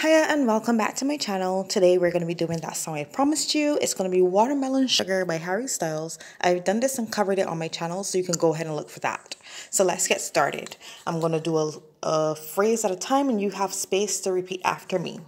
Hiya and welcome back to my channel. Today we're going to be doing that song I promised you. It's going to be Watermelon Sugar by Harry Styles. I've done this and covered it on my channel so you can go ahead and look for that. So let's get started. I'm going to do a, a phrase at a time and you have space to repeat after me.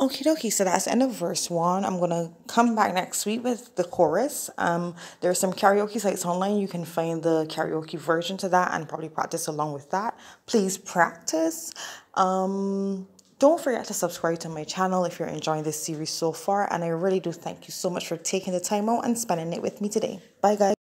Okie dokie, so that's the end of verse one. I'm gonna come back next week with the chorus. Um, there are some karaoke sites online. You can find the karaoke version to that and probably practice along with that. Please practice. Um, don't forget to subscribe to my channel if you're enjoying this series so far. And I really do thank you so much for taking the time out and spending it with me today. Bye, guys.